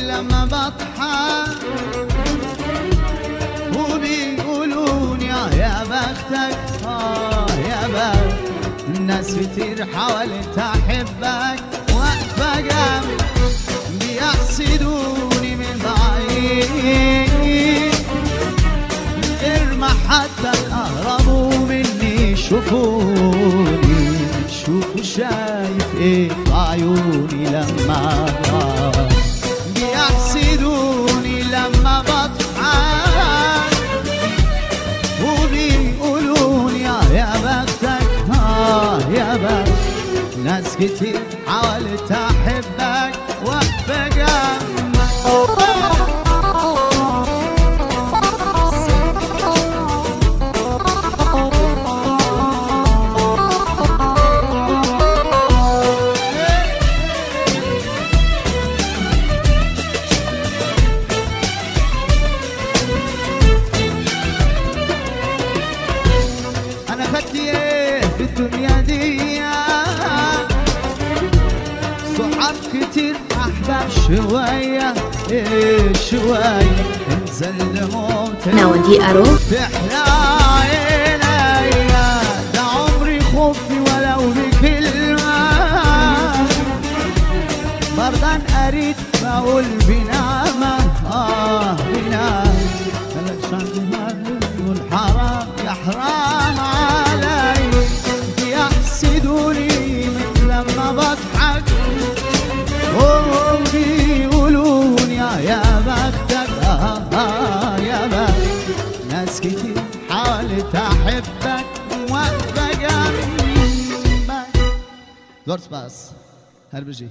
لما بضحك وبيقولون يا يا بختك آه يا بخت الناس كتير حاولت أحبك. واقفه جنبي بيحسدوني من بعيد غير ما حتى قربوا مني يشوفوني شوفوا شايف إيه في عيوني لما بضحك. بيحسدوني لما بضحك. وبيقولون يا بختك آه يا بخت ناس كتير حاولت أحبك واقفه جنبك أنا خدت إيه في الدنيا دي صحاب كتير أحباب شوية إيه شوية. انزل موت Melody Aro. تحلى عينيا ده عمري خوفي ولو بكلمة. برضان قريت بقول بنعمة آه ملكش كتير. حاولت احبك واقفه جنبك دور سباس هربجي.